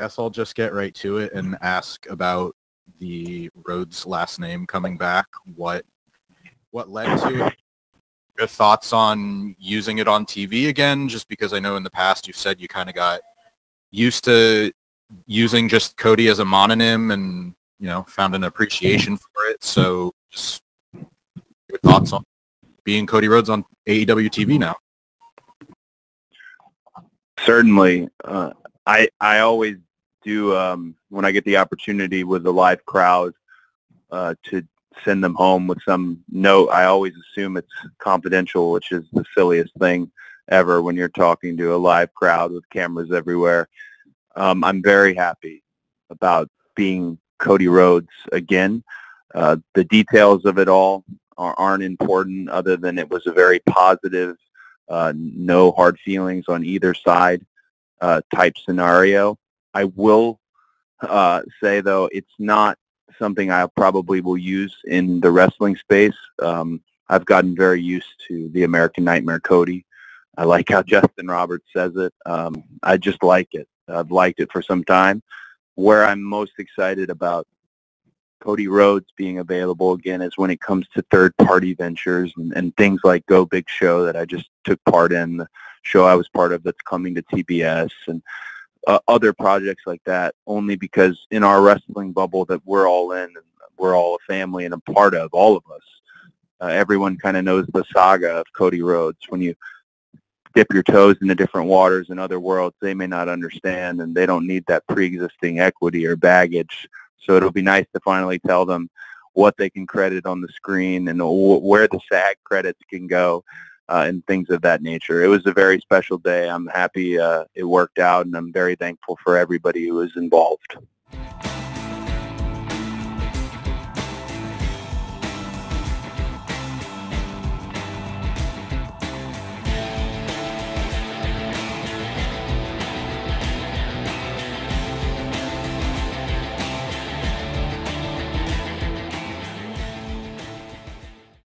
guess I'll just get right to it and ask about the Rhodes last name coming back. What what led to it? Your thoughts on using it on TV again? Just because I know in the past you've said you kind of got used to using just Cody as a mononym and you know found an appreciation for it. So just your thoughts on being Cody Rhodes on AEW TV now? Certainly, uh, I I always do um, when I get the opportunity with a live crowd uh, to send them home with some note. I always assume it's confidential, which is the silliest thing ever when you're talking to a live crowd with cameras everywhere. Um, I'm very happy about being Cody Rhodes again. Uh, the details of it all are, aren't important other than it was a very positive, uh, no hard feelings on either side uh, type scenario. I will uh, say, though, it's not something I probably will use in the wrestling space. Um, I've gotten very used to the American Nightmare Cody. I like how Justin Roberts says it. Um, I just like it. I've liked it for some time. Where I'm most excited about Cody Rhodes being available again is when it comes to third-party ventures and, and things like Go Big Show that I just took part in, the show I was part of that's coming to TBS, and uh, other projects like that only because in our wrestling bubble that we're all in and we're all a family and a part of, all of us, uh, everyone kind of knows the saga of Cody Rhodes. When you dip your toes into different waters in other worlds, they may not understand and they don't need that pre-existing equity or baggage. So it'll be nice to finally tell them what they can credit on the screen and where the SAG credits can go uh, and things of that nature. It was a very special day. I'm happy uh, it worked out, and I'm very thankful for everybody who was involved.